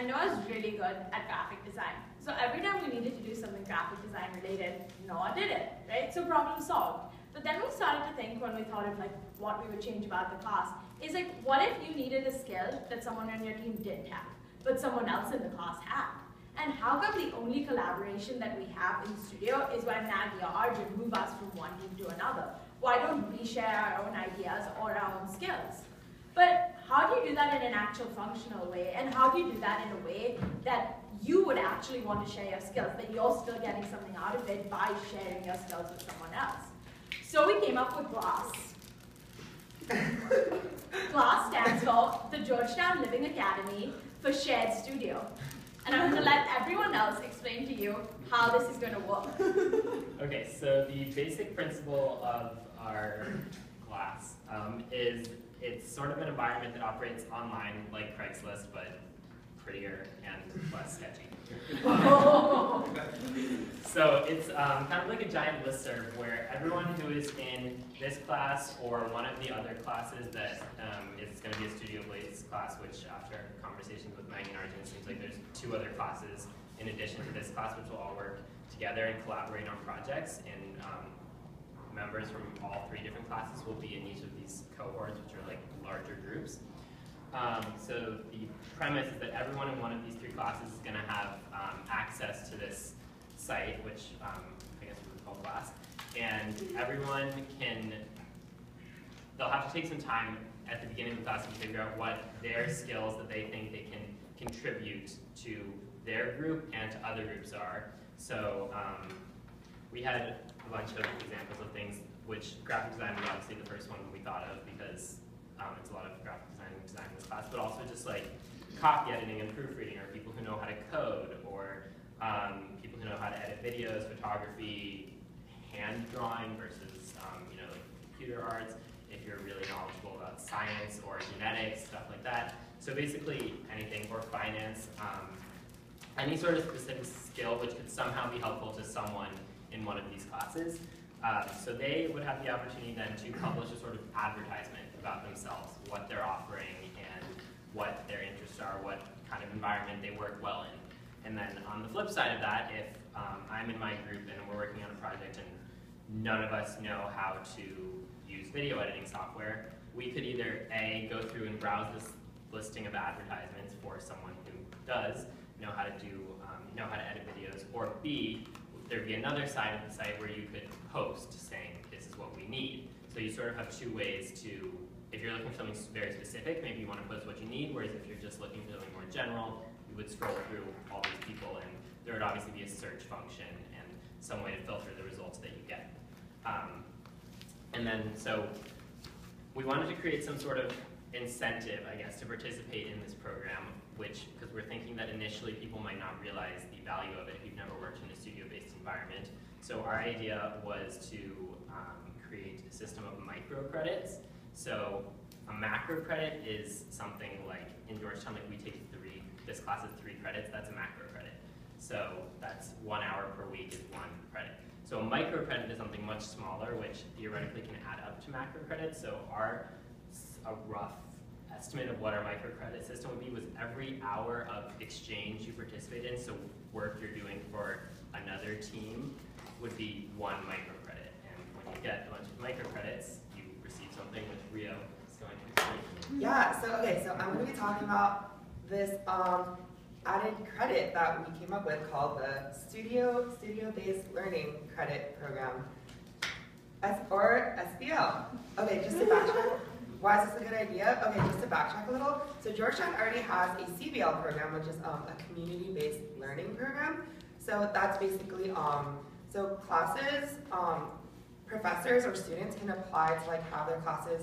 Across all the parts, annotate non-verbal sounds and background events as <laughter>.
and Noah's really good at graphic design. So every time we needed to do something graphic design related, Noah did it, right? So problem solved. But then we started to think when we thought of like what we would change about the class, is like what if you needed a skill that someone on your team didn't have, but someone else in the class had? And how come the only collaboration that we have in the studio is when Nadia Arjun move us from one team to another? Why don't we share our own ideas or our own skills? But how do you do that in an actual functional way? And how do you do that in a way that you would actually want to share your skills, that you're still getting something out of it by sharing your skills with someone else? So we came up with GLASS. <laughs> GLASS stands for the Georgetown Living Academy for Shared Studio. And I'm going to let everyone else explain to you how this is going to work. <laughs> Okay, so the basic principle of our class um, is it's sort of an environment that operates online like Craigslist, but prettier and less sketchy. <laughs> so it's um, kind of like a giant listserv where everyone who is in this class or one of the other classes that um, is going to be a Studio Blaze class, which after conversations with Megan Arjun, seems like there's two other classes in addition to this class which will all work together and collaborate on projects. And um, members from all three different classes will be in each of these cohorts, which are like larger groups. Um, so the premise is that everyone in one of these three classes is going to have um, access to this site, which um, I guess we would call class, and everyone can, they'll have to take some time at the beginning of the class to figure out what their skills that they think they can contribute to their group and to other groups are. So um, we had bunch of examples of things which graphic design was obviously the first one we thought of because um, it's a lot of graphic design design in this class, but also just like copy editing and proofreading, or people who know how to code, or um, people who know how to edit videos, photography, hand drawing versus um, you know like computer arts. If you're really knowledgeable about science or genetics, stuff like that. So basically anything or finance, um, any sort of specific skill which could somehow be helpful to someone in one of these classes. Uh, so they would have the opportunity then to publish a sort of advertisement about themselves, what they're offering and what their interests are, what kind of environment they work well in. And then on the flip side of that, if um, I'm in my group and we're working on a project and none of us know how to use video editing software, we could either A, go through and browse this listing of advertisements for someone who does know how to do, um, know how to edit videos, or B, there'd be another side of the site where you could post saying this is what we need. So you sort of have two ways to if you're looking for something very specific, maybe you want to post what you need, whereas if you're just looking for something more general, you would scroll through all these people and there would obviously be a search function and some way to filter the results that you get. Um, and then, so we wanted to create some sort of incentive, I guess, to participate in this program, which, because we're thinking that initially people might not realize the value of it if you've never worked in a studio-based environment. So our idea was to um, create a system of microcredits so a macro credit is something like in Georgetown, like we take three, this class is three credits, that's a macro credit. So that's one hour per week is one credit. So a micro credit is something much smaller, which theoretically can add up to macro credits. So our a rough estimate of what our microcredit system would be was every hour of exchange you participate in, so work you're doing for another team, would be one microcredit. And when you get a bunch of microcredits, you receive something which Rio is going to explain. Yeah, so okay, so I'm going to be talking about this um, added credit that we came up with called the Studio Studio-Based Learning Credit Program, S or SBL. Okay, just a backtrack, <laughs> why is this a good idea? Okay, just to backtrack a little. So Georgetown already has a CBL program, which is um, a community-based learning program. So that's basically, um, so classes um, professors or students can apply to like have their classes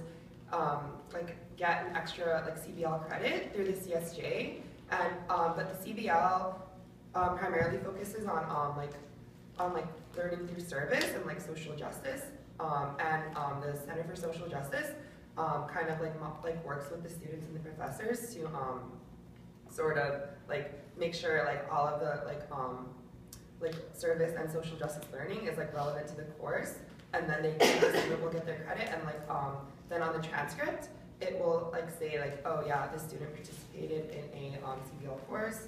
um, like get an extra like CBL credit through the CSJ, and um, but the CBL um, primarily focuses on like on like learning through service and like social justice, and the Center for Social Justice kind of like like works with the students and the professors to sort of like make sure like all of the like like service and social justice learning is like relevant to the course and then they the student will get their credit and like um, then on the transcript it will like say like, oh yeah, the student participated in a um, CBL course,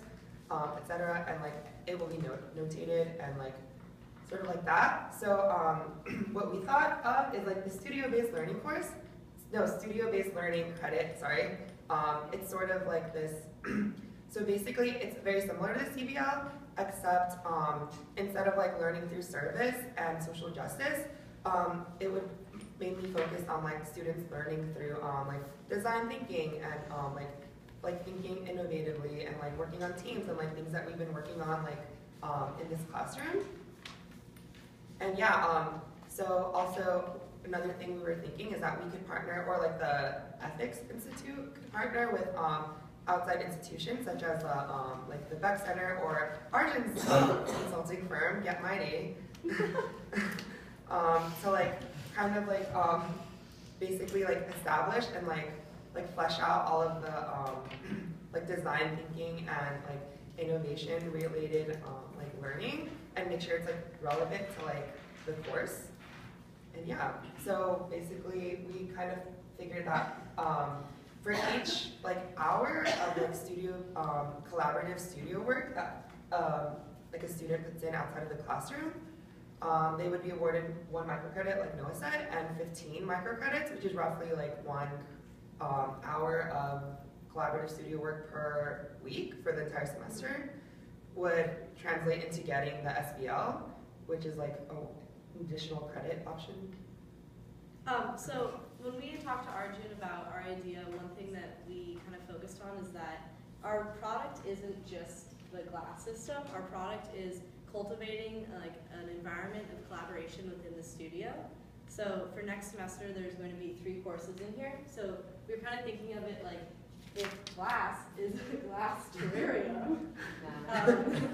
um, etc. And like it will be not- notated and like sort of like that. So um, <clears throat> what we thought of is like the studio-based learning course. No, studio-based learning credit. Sorry. Um, it's sort of like this. <clears throat> so basically, it's very similar to the CBL, except um, instead of like learning through service and social justice, um, it would mainly focus on like students learning through um, like design thinking and um, like like thinking innovatively and like working on teams and like things that we've been working on like um, in this classroom. And yeah, so also another thing we were thinking is that we could partner, or like the Ethics Institute could partner with um, outside institutions such as uh, um, like the Beeck Center or Arjun's <coughs> consulting firm, Get Mighty. <laughs> um, so like kind of like um, basically like establish and like like flesh out all of the um, <clears throat> like design thinking and like innovation related um, like learning and make sure it's like relevant to like the course. And yeah, so basically we kind of figured that um, for each like hour of like studio um, collaborative studio work that um, like a student puts in outside of the classroom, um, they would be awarded one microcredit, like Noah said, and 15 microcredits, which is roughly like one um, hour of collaborative studio work per week for the entire semester, would translate into getting the SBL, which is like an additional credit option. Um, so when we talked to Arjun about our idea, one thing that we kind of focused on is that our product isn't just the glass system. Our product is cultivating like an environment of collaboration within the studio. So for next semester, there's going to be three courses in here. So we're kind of thinking of it like if glass is a glass terrarium, <laughs> um,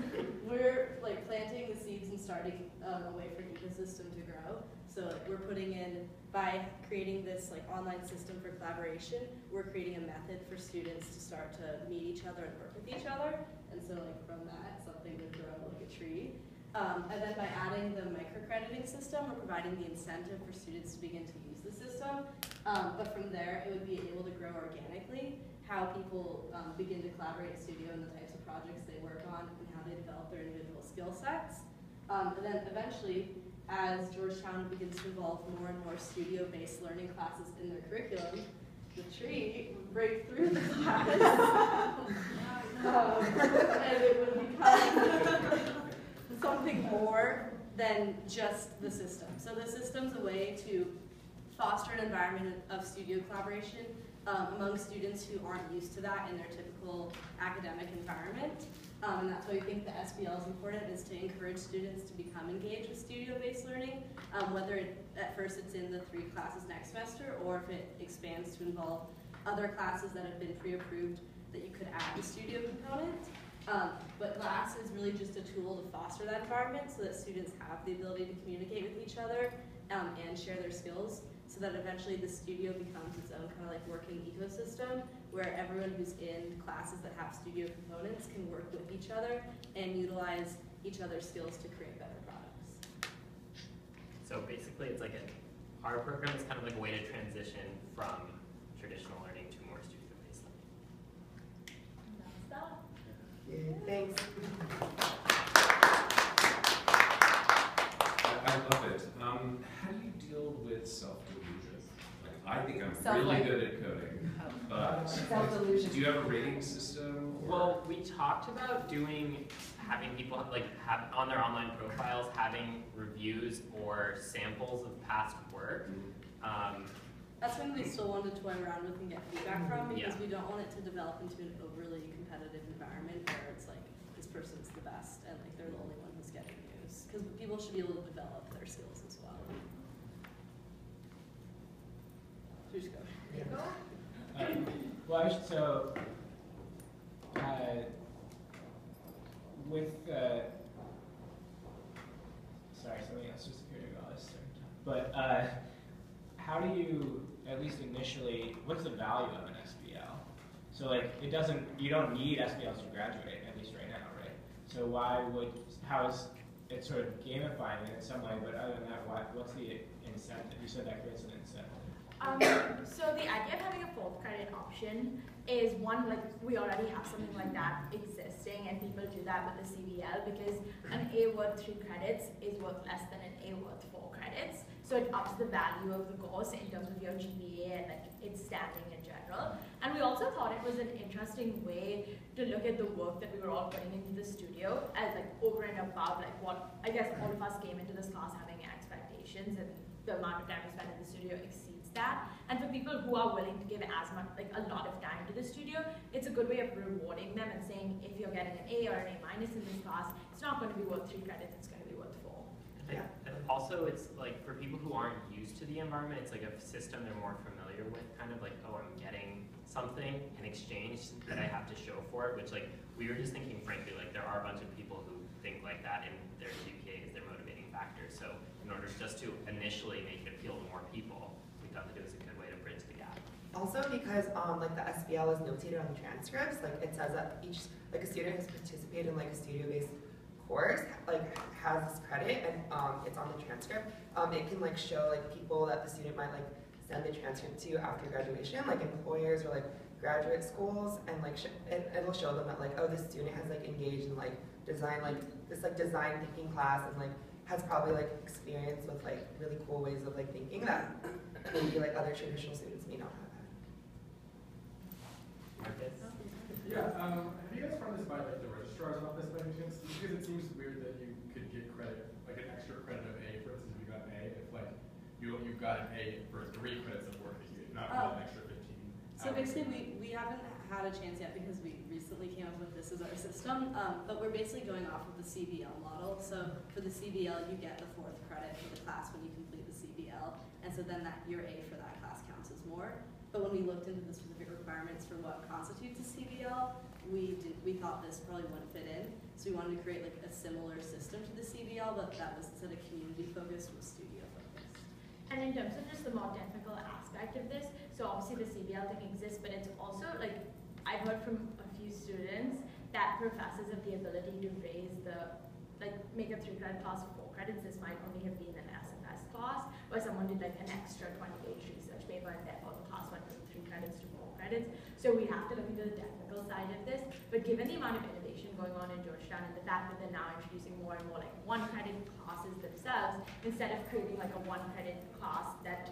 we're like planting the seeds and starting um, a way for an ecosystem to grow. So like, we're putting in by creating this like online system for collaboration, we're creating a method for students to start to meet each other and work with each other. And so like from that, something would grow like a tree. Um, and then by adding the microcrediting system, we're providing the incentive for students to begin to use the system. Um, but from there, it would be able to grow organically, how people um, begin to collaborate in studio and the types of projects they work on and how they develop their individual skill sets. Um, and then eventually, as Georgetown begins to involve more and more studio-based learning classes in their curriculum, the tree would break through the class. <laughs> um, and it would become something more than just the system. So the system's a way to foster an environment of studio collaboration um, among students who aren't used to that in their typical academic environment. Um, and that's why we think the SBL is important, is to encourage students to become engaged with studio-based learning, um, whether it, at first it's in the three classes next semester, or if it expands to involve other classes that have been pre-approved that you could add the studio component. Um, but GLASS is really just a tool to foster that environment so that students have the ability to communicate with each other um, and share their skills so that eventually the studio becomes its own kind of like working ecosystem where everyone who's in classes that have studio components can work with each other and utilize each other's skills to create better products. So basically, it's like a, our program is kind of like a way to transition from traditional learning to more studio-based learning. That's that. Yeah, thanks. I, I love it. Um, how do you deal with self-delusion? Like, I think I'm Self- really like- good at coding, but Self-delusion. do you have a rating system? Or? Well, we talked about doing, having people like have on their online profiles having reviews or samples of past work. Um, That's something we still want to toy around with and get feedback from because Yeah. we don't want it to develop into an overly competitive environment where it's like this person's the best and like they're the only one who's getting news. Because people should be able to develop their skills as well. So go. Um, well, I should, so, uh, with, uh, sorry, something else just appeared. But, uh, how do you, at least initially, what's the value of an SBL? So like, it doesn't, you don't need SBLs to graduate, at least right now, right? So why would, how is it sort of gamifying it in some way, but other than that, why, what's the incentive? You said that creates an incentive. Um, so the idea of having a fourth credit option is one, like, we already have something like that existing and people do that with the CBL because an A worth three credits is worth less than an A worth four credits. So it ups the value of the course in terms of your GPA and like its standing in general. And we also thought it was an interesting way to look at the work that we were all putting into the studio as like over and above like what I guess all of us came into this class having expectations and the amount of time we spend in the studio that. And for people who are willing to give as much like a lot of time to the studio, it's a good way of rewarding them and saying if you're getting an A or an A minus in this class, it's not going to be worth three credits, it's going to be worth four. And and also, it's like for people who aren't used to the environment, it's like a system they're more familiar with, kind of like, oh, I'm getting something in exchange that I have to show for it, which like, we were just thinking frankly, like, there are a bunch of people who think like that and their GPA is their motivating factor. So in order just to initially make it appeal to more people, it was a good way to bridge the gap. Also because um, like the SBL is notated on the transcripts, like it says that each, like a student who's participated in like a studio-based course, like has this credit and um, it's on the transcript. Um, it can like show like people that the student might like send the transcript to after graduation, like employers or like graduate schools, and like it'll show them that like oh this student has like engaged in like design like this like design thinking class and like has probably like experience with like really cool ways of like thinking that maybe like other traditional students may not have had. Yeah, um, have you guys run this by like the registrar's office by any chance? Because it seems weird that you could get credit, like an extra credit of A, for instance, if you got an A, if like you, you got an A for three credits of work that you did, not Oh. an extra fifteen. So basically, we, we haven't had a chance yet because we recently came up with this as our system, um, but we're basically going off of the CBL model. So for the CBL, you get the fourth credit for the class when you complete the CBL, and so then that your A for that class counts as more. But when we looked into the specific requirements for what constitutes a CBL, we did, we thought this probably wouldn't fit in. So we wanted to create like a similar system to the CBL, but that was instead of community focused, was studio focused. And in terms of just the more technical aspect of this, so obviously the CBL thing exists, but it's also like, I've heard from a few students that professors have the ability to raise the, like, make a three credit class four credits, this might only have been an SFS class, or someone did like an extra twenty page research paper and therefore the class went from three credits to four credits. So we have to look into the technical side of this, but given the amount of innovation going on in Georgetown and the fact that they're now introducing more and more like one credit classes themselves, instead of creating like a one credit class that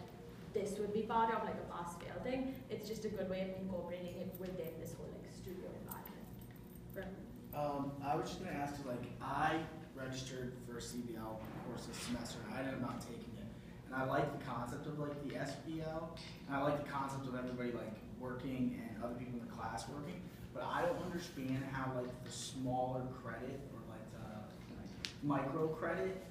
this would be part of, like a pass fail thing, it's just a good way of incorporating it within this whole like studio environment. Um, I was just gonna ask, you, like, I registered for a CBL course this semester, and I ended up not taking it. And I like the concept of like the SBL, and I like the concept of everybody like working and other people in the class working. But I don't understand how like the smaller credit or like the like, micro credit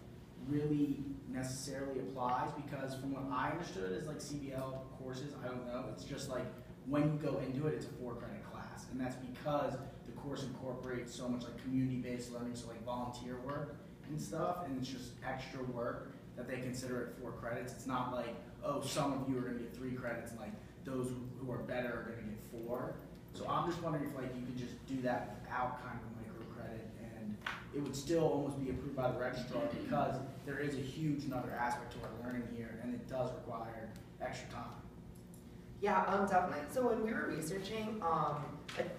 really necessarily applies because from what I understood is like CBL courses, I don't know, it's just like when you go into it, it's a four credit class. And that's because the course incorporates so much like community-based learning, so like volunteer work and stuff, and it's just extra work that they consider it four credits. It's not like, oh, some of you are gonna get three credits and like those who- are better are gonna get four. So I'm just wondering if like you could just do that without kind of and it would still almost be approved by the registrar because there is a huge another aspect to our learning here and it does require extra time. Yeah, um, definitely. So when we were researching, um,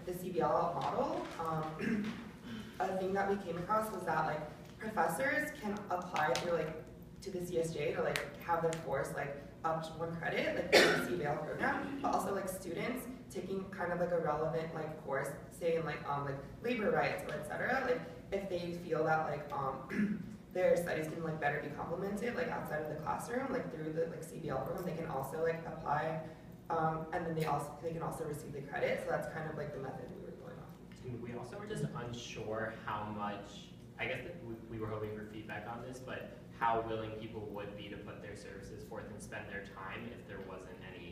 the CBL model, um, <clears throat> a thing that we came across was that like professors can apply through like to the CSJ to like have their course like up to one credit, like the CBL program, but also like students taking kind of like a relevant like course, say in like um like labor rights or et cetera, like if they feel that like um <clears throat> their studies can like better be complemented like outside of the classroom, like through the like CBL program, they can also like apply um, and then they also they can also receive the credit. So that's kind of like the method we were going on. And we also were just unsure how much, I guess we were hoping for feedback on this, but how willing people would be to put their services forth and spend their time if there wasn't any